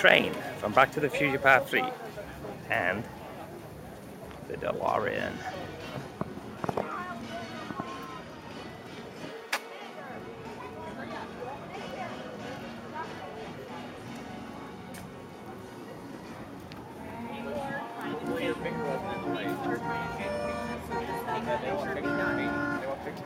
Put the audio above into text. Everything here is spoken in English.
Train from Back to the Future Part 3 and the DeLorean. They want fixed. They were fixed.